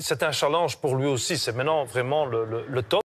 c'est un challenge pour lui aussi. C'est maintenant vraiment le top.